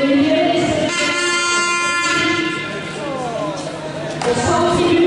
When you. hear this, the song